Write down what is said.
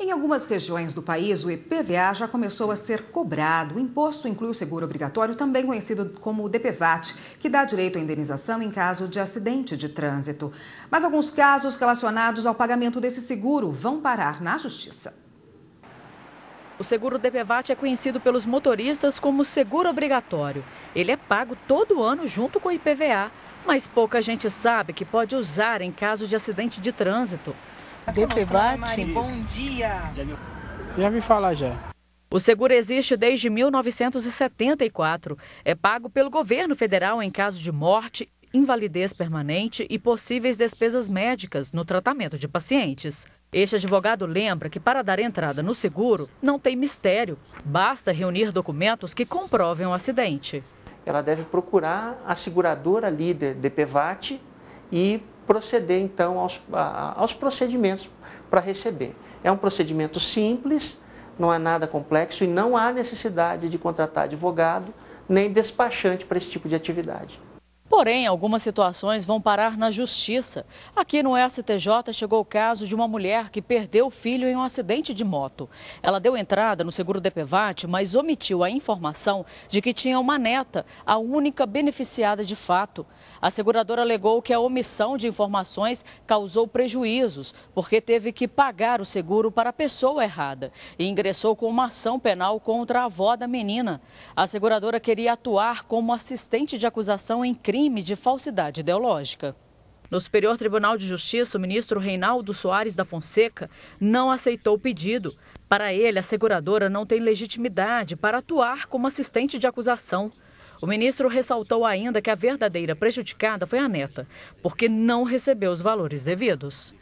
Em algumas regiões do país, o IPVA já começou a ser cobrado. O imposto inclui o seguro obrigatório, também conhecido como o DPVAT, que dá direito à indenização em caso de acidente de trânsito. Mas alguns casos relacionados ao pagamento desse seguro vão parar na Justiça. O seguro DPVAT é conhecido pelos motoristas como seguro obrigatório. Ele é pago todo ano junto com o IPVA, mas pouca gente sabe que pode usar em caso de acidente de trânsito. DPVAT? Bom dia. Já vi falar já. O seguro existe desde 1974. É pago pelo governo federal em caso de morte, invalidez permanente e possíveis despesas médicas no tratamento de pacientes. Este advogado lembra que para dar entrada no seguro não tem mistério, basta reunir documentos que comprovem o acidente. Ela deve procurar a seguradora líder DPVAT e proceder então aos, aos procedimentos para receber. É um procedimento simples, não é nada complexo e não há necessidade de contratar advogado nem despachante para esse tipo de atividade. Porém, algumas situações vão parar na justiça. Aqui no STJ chegou o caso de uma mulher que perdeu o filho em um acidente de moto. Ela deu entrada no seguro DPVAT, mas omitiu a informação de que tinha uma neta, a única beneficiada de fato. A seguradora alegou que a omissão de informações causou prejuízos, porque teve que pagar o seguro para a pessoa errada e ingressou com uma ação penal contra a avó da menina. A seguradora queria atuar como assistente de acusação em crime de falsidade ideológica. No Superior Tribunal de Justiça, o ministro Reinaldo Soares da Fonseca não aceitou o pedido. Para ele, a seguradora não tem legitimidade para atuar como assistente de acusação. O ministro ressaltou ainda que a verdadeira prejudicada foi a neta, porque não recebeu os valores devidos.